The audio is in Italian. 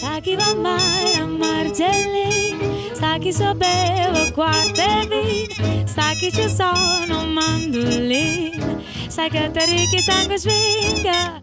Sa chi va mai a Margellin, sa chi so bevo quarte vin, sa chi ci sono mandolin, sa che te ricchi sangue svinga,